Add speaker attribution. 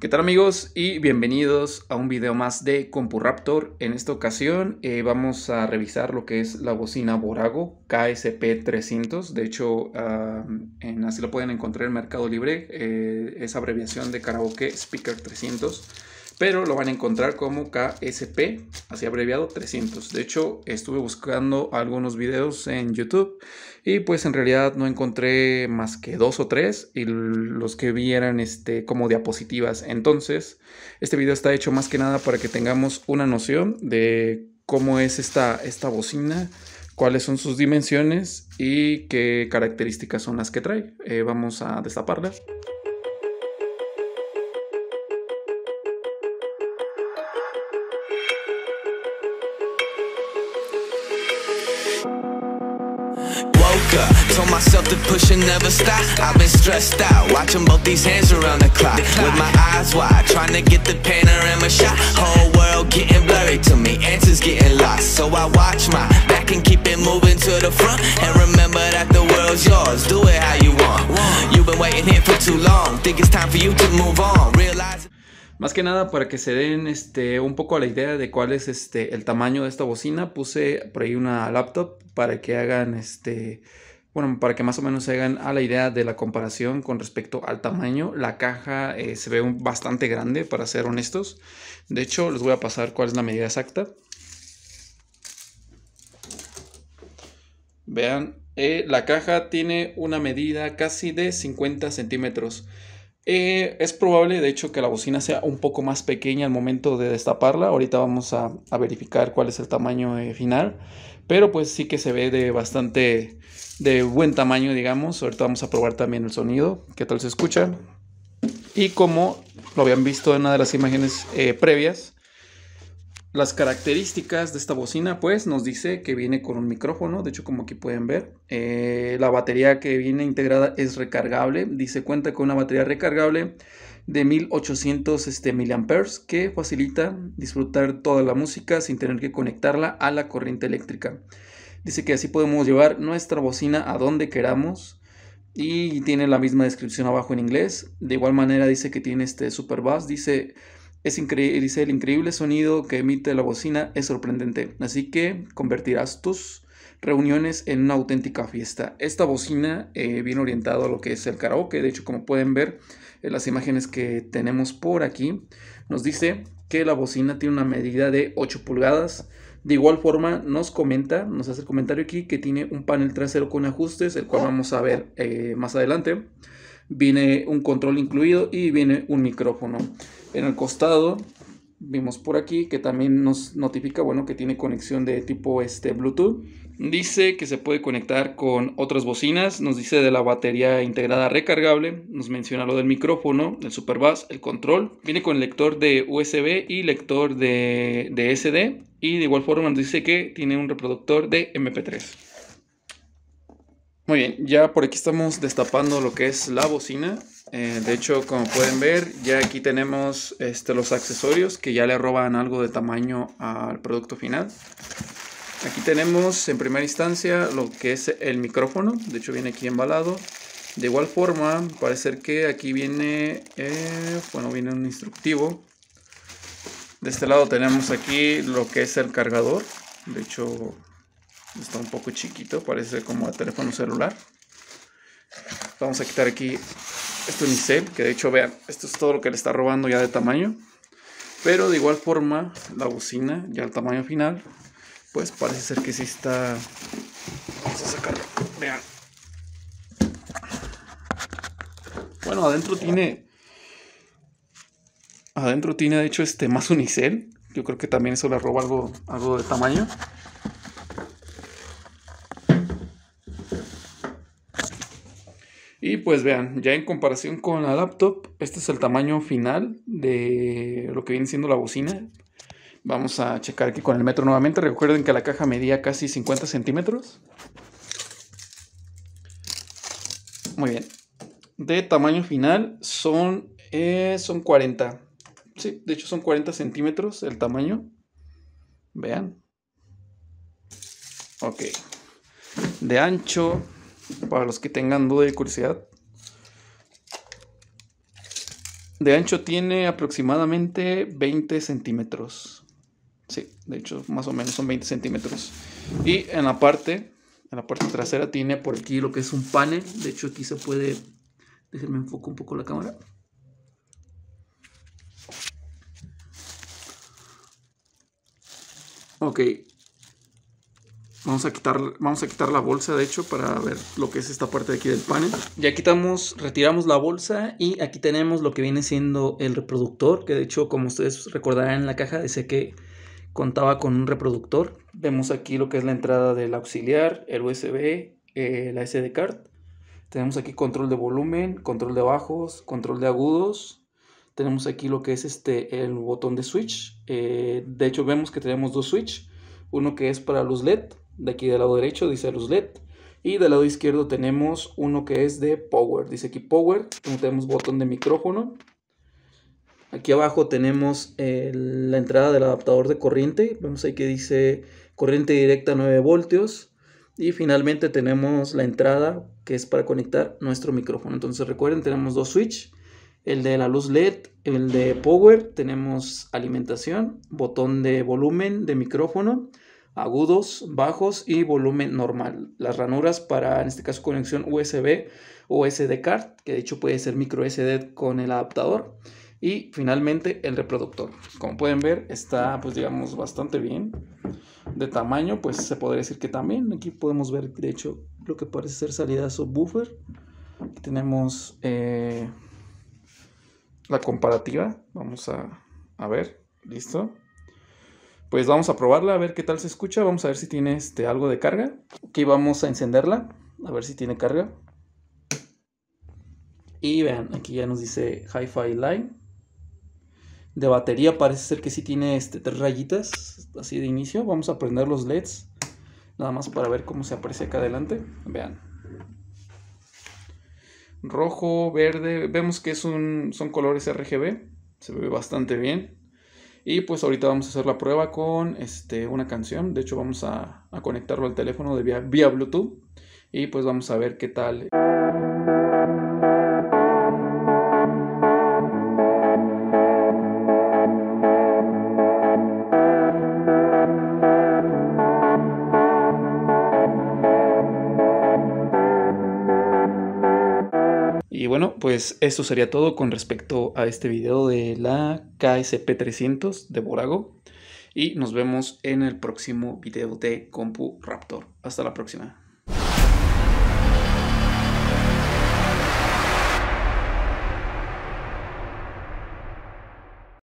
Speaker 1: ¿Qué tal amigos? Y bienvenidos a un video más de CompuRaptor. En esta ocasión eh, vamos a revisar lo que es la bocina Borago KSP300. De hecho, en, así lo pueden encontrar en Mercado Libre. Eh, es abreviación de Karaoke Speaker 300 pero lo van a encontrar como KSP, así abreviado 300. De hecho, estuve buscando algunos videos en YouTube y pues en realidad no encontré más que dos o tres y los que vi eran este, como diapositivas. Entonces, este video está hecho más que nada para que tengamos una noción de cómo es esta, esta bocina, cuáles son sus dimensiones y qué características son las que trae. Eh, vamos a destaparla. Told myself to push and never stop. I've been stressed out, watching both these hands around the clock. With my eyes wide, trying to get the panorama shot. Whole world getting blurry to me, answers getting lost. So I watch my back and keep it moving to the front. And remember that the world's yours, do it how you want. You've been waiting here for too long, think it's time for you to move on. Realize. Más que nada para que se den este, un poco la idea de cuál es este, el tamaño de esta bocina, puse por ahí una laptop para que hagan este, bueno, para que más o menos se hagan a la idea de la comparación con respecto al tamaño. La caja eh, se ve bastante grande, para ser honestos. De hecho, les voy a pasar cuál es la medida exacta. Vean, eh, la caja tiene una medida casi de 50 centímetros. Eh, es probable, de hecho, que la bocina sea un poco más pequeña al momento de destaparla. Ahorita vamos a, verificar cuál es el tamaño eh, final. Pero pues sí que se ve de bastante, de buen tamaño, digamos. Ahorita vamos a probar también el sonido, qué tal se escucha. Y como lo habían visto en una de las imágenes eh, previas, las características de esta bocina, pues nos dice que viene con un micrófono, de hecho como aquí pueden ver, eh, la batería que viene integrada es recargable, dice cuenta con una batería recargable de 1800 este, miliamperes que facilita disfrutar toda la música sin tener que conectarla a la corriente eléctrica. Dice que así podemos llevar nuestra bocina a donde queramos y tiene la misma descripción abajo en inglés. De igual manera dice que tiene este super bass, dice es increíble, dice el increíble sonido que emite la bocina es sorprendente, así que convertirás tus reuniones en una auténtica fiesta. Esta bocina eh, viene orientada a lo que es el karaoke, de hecho como pueden ver en las imágenes que tenemos por aquí, nos dice que la bocina tiene una medida de 8 pulgadas. De igual forma nos comenta, nos hace el comentario aquí que tiene un panel trasero con ajustes, el cual vamos a ver eh, más adelante. Viene un control incluido y viene un micrófono. En el costado vimos por aquí que también nos notifica bueno que tiene conexión de tipo este Bluetooth. Dice que se puede conectar con otras bocinas nos dice de la batería integrada recargable nos menciona lo del micrófono el super bass el control. Viene con lector de USB y lector de, de SD y de igual forma nos dice que tiene un reproductor de MP3 muy bien ya por aquí estamos destapando lo que es la bocina eh, de hecho, como pueden ver, ya aquí tenemos este, los accesorios que ya le roban algo de tamaño al producto final. Aquí tenemos en primera instancia lo que es el micrófono, de hecho viene aquí embalado. De igual forma, parece que aquí viene, eh, bueno, viene un instructivo. De este lado tenemos aquí lo que es el cargador. De hecho, está un poco chiquito, parece como el teléfono celular. Vamos a quitar aquí este unicel, que de hecho vean, esto es todo lo que le está robando ya de tamaño. Pero de igual forma, la bocina, ya el tamaño final, pues parece ser que sí está... Vamos a sacarlo, vean. Bueno, adentro tiene... Adentro tiene de hecho este más unicel. Yo creo que también eso le roba algo, algo de tamaño. Y pues vean, ya en comparación con la laptop, este es el tamaño final de lo que viene siendo la bocina. Vamos a checar aquí con el metro nuevamente. Recuerden que la caja medía casi 50 centímetros. Muy bien. De tamaño final son, eh, son 40. Sí, de hecho son 40 centímetros el tamaño. Vean. Ok. De ancho para los que tengan duda y curiosidad. De ancho tiene aproximadamente 20 centímetros. Sí, de hecho, más o menos son 20 centímetros. Y en la parte, en la parte trasera tiene por aquí lo que es un panel. De hecho, aquí se puede... Déjenme enfocar un poco la cámara. Ok. Vamos a, quitar, vamos a quitar la bolsa, de hecho, para ver lo que es esta parte de aquí del panel. Ya quitamos, retiramos la bolsa y aquí tenemos lo que viene siendo el reproductor, que de hecho, como ustedes recordarán en la caja, dice que contaba con un reproductor. Vemos aquí lo que es la entrada del auxiliar, el USB, eh, la SD card. Tenemos aquí control de volumen, control de bajos, control de agudos. Tenemos aquí lo que es este el botón de switch. Eh, de hecho vemos que tenemos dos switch. Uno que es para luz LED. De aquí del lado derecho dice luz LED. Y del lado izquierdo tenemos uno que es de power. Dice aquí power. Tenemos botón de micrófono. Aquí abajo tenemos eh, la entrada del adaptador de corriente. Vemos ahí que dice corriente directa 9 voltios. Y finalmente tenemos la entrada que es para conectar nuestro micrófono. Entonces recuerden, tenemos dos switch. El de la luz LED, el de power. Tenemos alimentación, botón de volumen de micrófono, agudos, bajos y volumen normal. Las ranuras para, en este caso, conexión USB o SD card, que de hecho puede ser micro SD con el adaptador. Y finalmente el reproductor. Como pueden ver está pues digamos bastante bien. De tamaño pues se podría decir que también. Aquí podemos ver de hecho lo que parece ser salida subwoofer. Aquí tenemos eh, la comparativa. Vamos a, a, ver. Listo. Pues vamos a probarla a ver qué tal se escucha. Vamos a ver si tiene este, algo de carga. Aquí vamos a encenderla. A ver si tiene carga. Y vean, aquí ya nos dice Hi-Fi Line de batería parece ser que sí tiene este, tres rayitas así de inicio. Vamos a prender los LEDs. Nada más para ver cómo se aprecia acá adelante. Vean. Rojo, verde. Vemos que es son colores RGB. Se ve bastante bien. Y pues ahorita vamos a hacer la prueba con este, una canción. De hecho vamos a, conectarlo al teléfono de vía, vía Bluetooth. Y pues vamos a ver qué tal. Pues eso sería todo con respecto a este video de la KSP300 de Borago. Y nos vemos en el próximo video de Compu Raptor. Hasta la próxima.